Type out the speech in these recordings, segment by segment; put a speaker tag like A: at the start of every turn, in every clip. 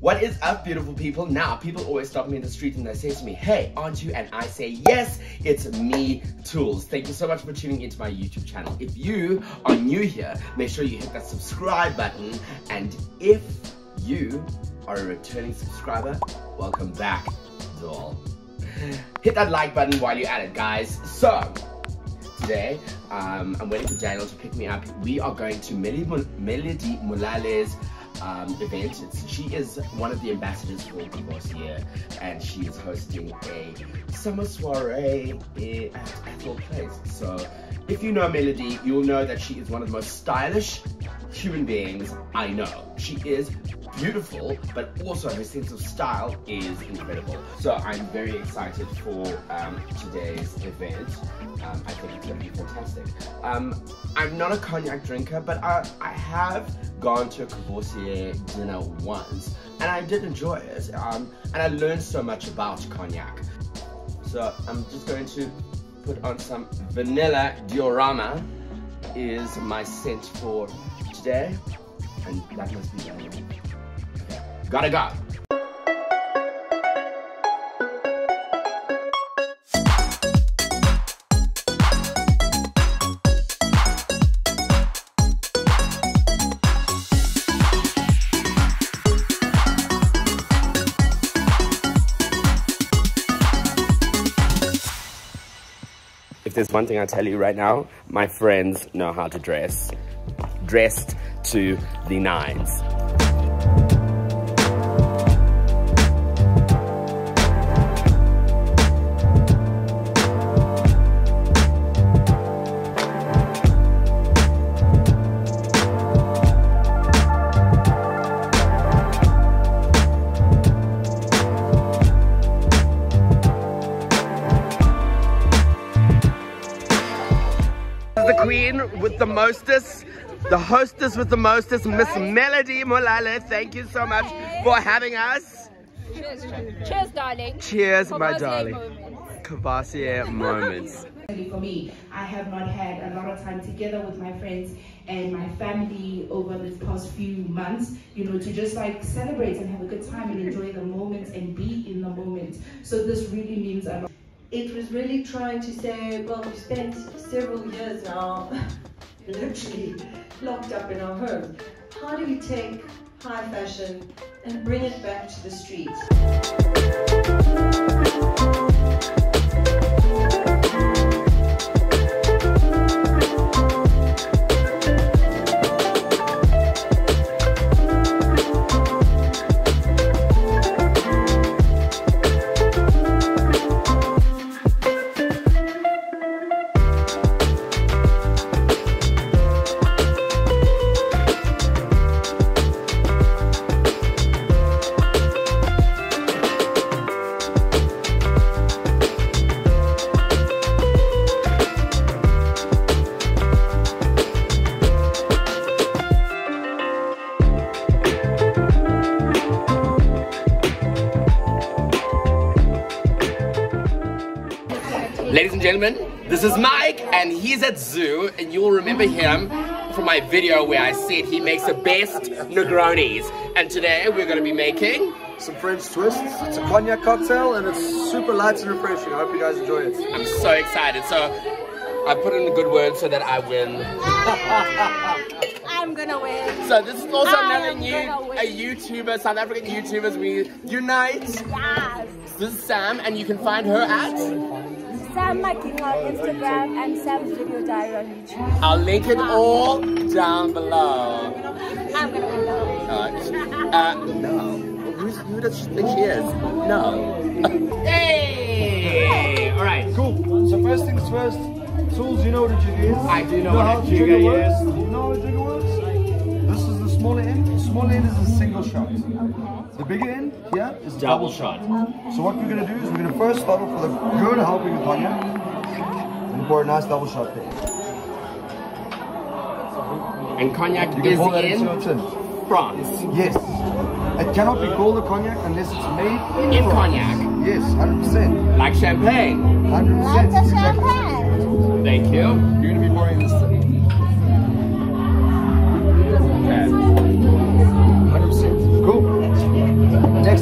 A: What is up, beautiful people? Now, people always stop me in the street and they say to me, hey, aren't you? And I say, yes, it's me, Toolz. Thank you so much for tuning into my YouTube channel. If you are new here, make sure you hit that subscribe button. And if you are a returning subscriber, welcome back, doll. Hit that like button while you're at it, guys. So, today, um, I'm waiting for Daniel to pick me up. We are going to Melody Molale's um, event. It's, she is one of the ambassadors for Courvoisier and she is hosting a summer soiree at Athol Place. So if you know Melody, you'll know that she is one of the most stylish human beings I know. She is beautiful, but also her sense of style is incredible. So I'm very excited for um, today's event. Um, I think it's going to be fantastic. Um, I'm not a cognac drinker, but I, I have gone to a Courvoisier dinner once, and I did enjoy it. Um, and I learned so much about cognac. So I'm just going to put on some vanilla diorama is my scent for today and that must be yummy. Gotta go. If there's one thing I tell you right now, my friends know how to dress. Dressed to the nines. The mostest the hostess with the mostest, Miss Melody Molale. Thank you so much for having us.
B: Cheers, cheers darling.
A: Cheers, my darling. Courvoisier moments.
C: For me, I have not had a lot of time together with my friends and my family over this past few months, you know, to just like celebrate and have a good time and enjoy the moment and be in the moment. So this really means a lot.
D: It was really trying to say, well, we've spent several years now literally locked up in our homes. How do we take high fashion and bring it back to the streets?
A: Gentlemen, this is Mike and he's at Zoo and you'll remember him from my video where I said he makes the best Negronis. And today we're going to be making
E: some French twists. It's a cognac cocktail and it's super light and refreshing. I hope you guys enjoy it.
A: I'm so excited. So I put in a good word so that I win.
B: I'm gonna win.
A: So this is also
B: I
A: another new
B: gonna
A: a YouTuber, South African YouTubers. We unite.
B: Yes.
A: This is Sam and you can find her at
B: Sam Making on Instagram and Sam's Video Diary on YouTube.
A: I'll link it all down below.
B: I'm gonna win though.
A: Uh, uh, no. Who's, who does she think she is? No. hey! Alright.
E: Cool. So first things first, Toolz, you know what a jigger is?
A: I do know
E: you know
A: what
E: how
A: a
E: the
A: jigger
E: works?
A: is.
E: You know how a jigger works? This is the smaller end. The smaller end is a single shot. The bigger end here is a double, shot. So what we're going to do is we're going to first start off with a good helping of cognac and pour a nice double shot there.
A: And cognac
E: You can
A: is
E: pour that into
A: in. France.
E: Yes. It cannot be called a cognac unless it's made in,
A: In cognac.
E: Yes, 100%.
A: Like champagne.
E: 100%.
B: That's a
E: Exactly.
B: champagne.
A: Thank you.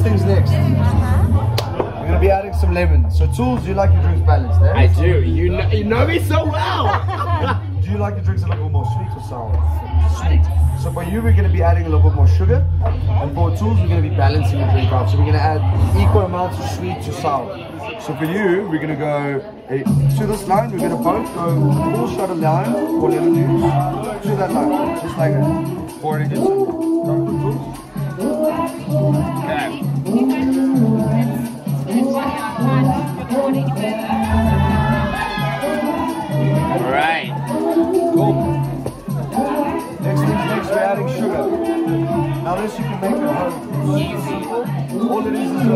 A: Okay.
E: 100%. Next?
B: Uh-huh.
E: We're gonna be adding some lemon. So Toolz, you like your drinks balanced, eh?
A: I do. You know, you know me so well.
E: Do you like your drinks a little bit more sweet or sour? Sweet. So for you, we're going to be adding a little bit more sugar. And for Toolz, we're going to be balancing your drink out. So we're going to add equal amounts of sweet to sour. So for you, we're going to go to this line. We're going to both go full shot of lime or lemon juice to that line. Just like that. Pour it against
A: right.
E: Cool. Next thing's next, we're adding sugar. Now this you can make at home.
A: Easy.
E: All it is is a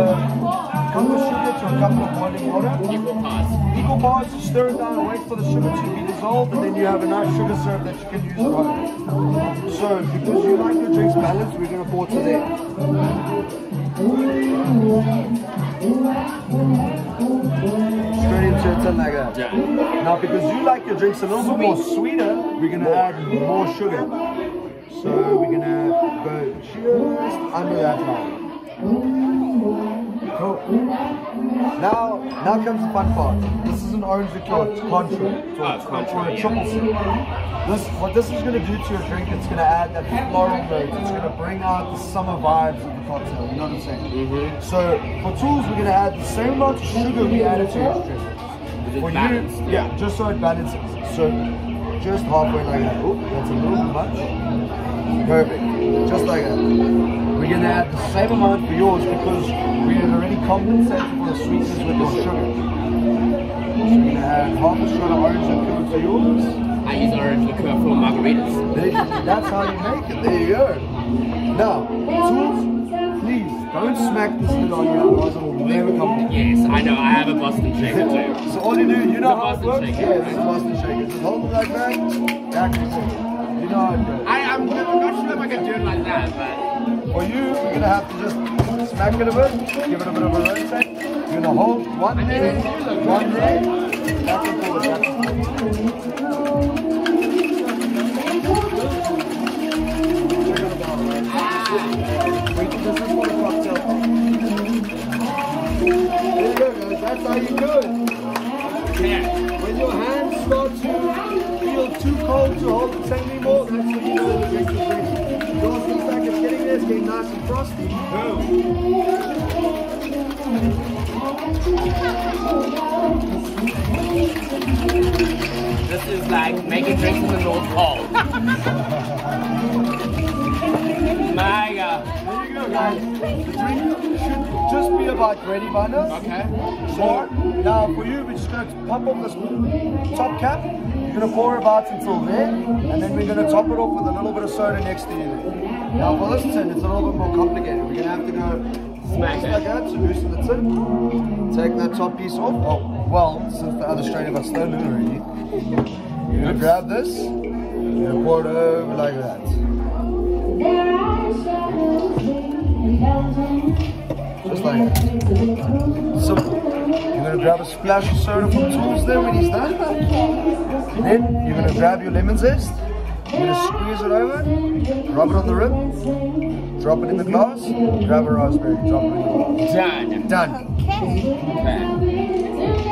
E: cup of sugar to a cup of boiling water.
A: Equal parts.
E: Equal parts, stir it down and wait for the sugar to be dissolved, and then you have a nice sugar syrup that you can use home. So, because you like your drinks balanced, we're going to pour to there. Straight into it, something like that.
A: Done.
E: Now, because you like your drinks a little bit more sweeter, we're going to add more sugar. So, we're going to go just under that line. Now, now comes the fun part. This is an orange liqueur Cointreau.
A: Oh, Cointreau,
E: or a triple sec. This, what this is going to do to your drink, it's going to add that floral note. It's going to bring out the summer vibes of the cocktail. You know what I'm saying?
A: Mm-hmm.
E: So for Toolz, we're going to add the same amount of sugar we added to your drink. For you, yeah, just so it balances. So just halfway like that. Oh, that's a little much. Perfect. Just like that. We're gonna add the same amount for yours because we had already compensated for the sweetness with your sugar. So we're gonna add uh, half a shot of orange liqueur to yours.
A: I use orange liqueur for margaritas.
E: That's how you make it. There you go. Now, Toolz, please don't smack this lid on you, otherwise it will never come off.
A: Yes, I know. I have a Boston shaker too.
E: So all you do, you know
A: a
E: how it
A: Boston
E: works?
A: shaker,
E: Yeah,
A: right?
E: Boston shaker. Just hold it like that, back and. You know how it goes.
A: I, I'm, I'm not sure if I can do it like that, but
E: For you, you're gonna have to just it a bit, give it a bit of a rotate. You're gonna hold one there, one there, back and forth, back and forth. Wait, this is for the cocktail. There you go, guys. That's how you do it.
A: yeah.
E: When your hands start to feel too cold to hold it same anymore, that's when you know the drink is ready. Yours looks getting there, it's getting nice and frosty. Boom.
A: This is like making drinks in the North Pole. My God.
E: There you go, guys. The drink should just be about ready by now.
A: Okay.
E: So now for you, we're just gonna pop off this top cap. You're gonna pour about until there, and then we're gonna top it off with a little bit of soda next to you. Now for this tin, it's a little bit more complicated. We're gonna have to go just like that to loosen the tin. Take that top piece off. Oh, well, since the other strainer got stolen already, you're gonna grab this. Gonna pour it over like that. Just like. Simple. You're gonna grab a splash of soda from Toolz there when he's done. Then you're gonna grab your lemon zest. You're gonna squeeze it over, rub it on the rim, drop it in the glass, grab a raspberry, drop it in the glass.
A: Done.
E: Done.
B: Okay.
A: Okay.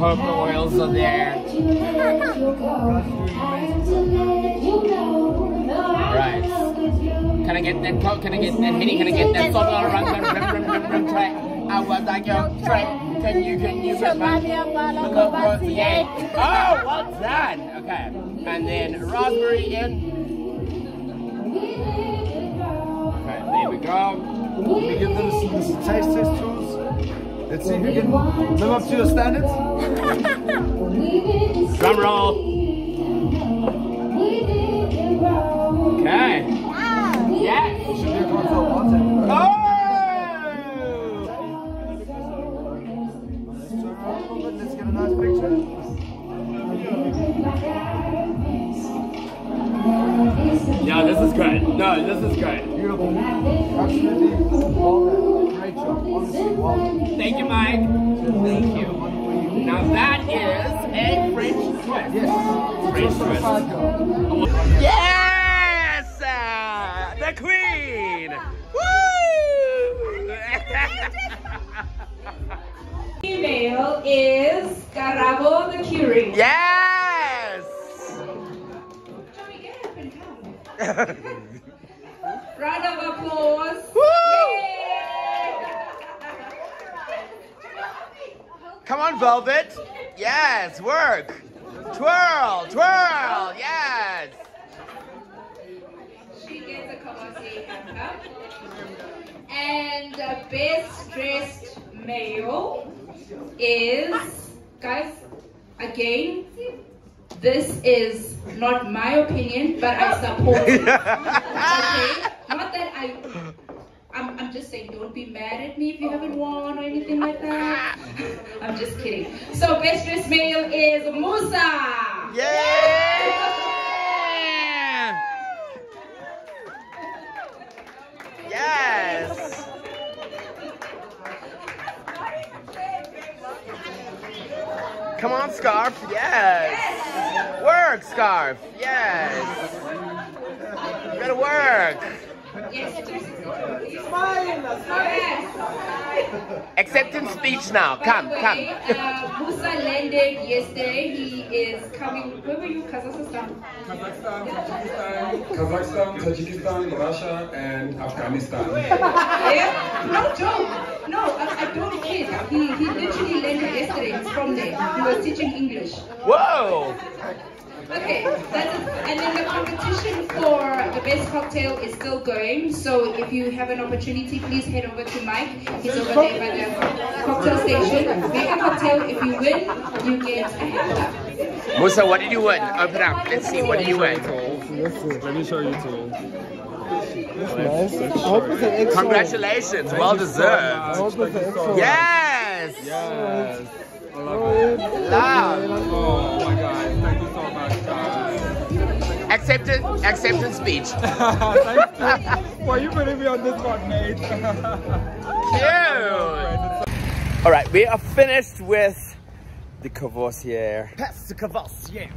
A: Hope the oils are there. Right. Can I get that coke? Can I get that henny? Can I get that salt on run, run, run, run, run, track? I was like your track. Can you, can you? Yeah. Oh, well done. Okay. And then raspberry in. Okay, there we go.
E: Me give them this taste test Toolz. Let's see if you can live up to your standards.
A: Drum roll. Okay.
B: Wow.
A: Yes.
E: Should be a cocktail.
A: Oh!
E: Turn around a little bit, let's get a nice picture.
A: Yeah, this is great. No, this is great.
E: Beautiful. Absolutely well done.
A: Thank you, Mike. Thank you. Now that is a French twist.
E: Yes.
A: French twist. Yes! Uh, the queen! Woo!
C: Female is Karabo the Curie.
A: yes!
C: Joey, get up and come. Round of applause.
A: Woo!
C: Yay!
A: Come on, Velvet. Yes, work. Twirl, twirl, yes.
C: She gets a Kawase. And the best dressed male is, guys, again, this is not my opinion, but I support it. okay? Not that I. I'm, I'm just saying, don't be mad at me if you haven't won or anything like that. I'm just kidding. So, best dressed male is Musa.
A: Yeah! Yes! Come on, Scarf. Yes! Work, Scarf. Yes! You gotta work.
C: Yes, yes.
A: Acceptance speech now. Come,
C: By
A: come.
C: way, uh, Musa landed yesterday. He is coming. Where were you? Kazakhstan.
F: Kazakhstan, Tajikistan, Kazakhstan, Tajikistan, Russia, and Afghanistan.
C: Yeah? No joke. No, I, I don't kid. He, he literally landed yesterday. He's from there. He was teaching English.
A: Whoa!
C: Okay. And then the competition for the best cocktail is still going. So if you have an opportunity, please head over to Mike. He's over there by the cocktail station. Make a cocktail. If you win, you get a handbag.
A: Musa, what did you win? Open up. Let's see. What did you win?
F: Let me show you Toolz.
E: Nice. I hope it's an extra.
A: Congratulations. Well deserved.
E: hope it's an extra.
A: Yes!
F: Yes. Love it.
A: Love.
F: Oh my god,
A: Acceptance, acceptance speech.
F: Thanks for you putting me on this spot, mate.
A: Cute. All right, we are finished with the Courvoisier.
G: Pass the Courvoisier.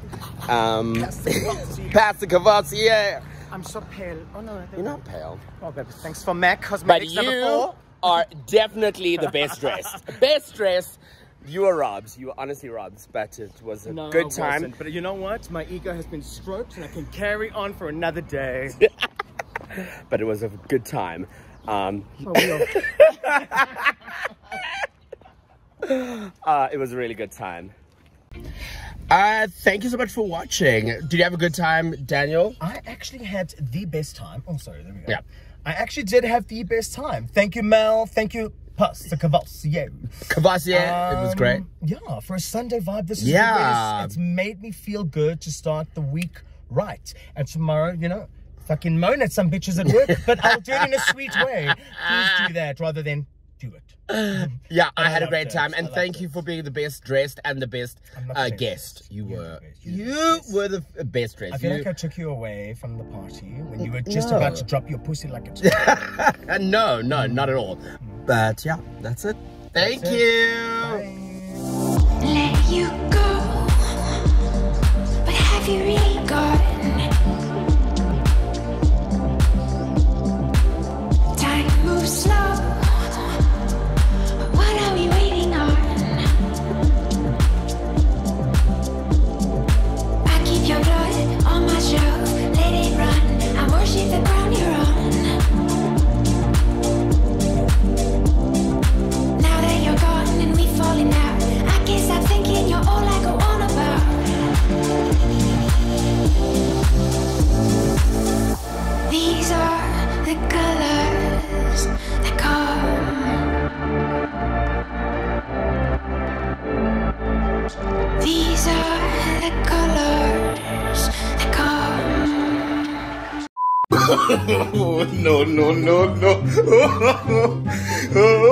A: Um,
G: Pass the Courvoisier.
A: pass the Courvoisier.
G: I'm so pale. Oh no, I
A: You're not pale.
G: Oh, baby. Thanks for MAC
A: But
G: Cosmetics number
A: you
G: four.
A: are definitely the best dressed. best dressed. You were Robs. You were honestly Robs, but it was a
G: No,
A: good time.
G: But you know what? My ego has been stroked and I can carry on for another day.
A: But it was a good time. Um, uh, it was a really good time. Uh, thank you so much for watching. Did you have a good time, Daniel?
G: I actually had the best time. Oh, sorry. There we go.
A: Yeah.
G: I actually did have the best time. Thank you, Mel. Thank you, Pastor Courvoisier.
A: Courvoisier, it was great.
G: Um, Yeah, for a Sunday vibe, this is
A: Yeah.
G: It's made me feel good to start the week right. And tomorrow, you know, fucking moan at some bitches at work, but I'll do it in a sweet way. Please do that rather than do it.
A: Yeah, I,
G: I
A: had a great time, and thank
G: it.
A: you for being the best dressed and the best uh, guest. You
G: You're
A: were,
G: best. You're the best.
A: were the best dressed.
G: I feel
A: You-
G: like I took you away from the party when you were just
A: No.
G: about to drop your pussy like a
A: no, no, not at all. But yeah, that's it. Thank
G: That's it.
A: you.
H: let
A: no, no, no, no.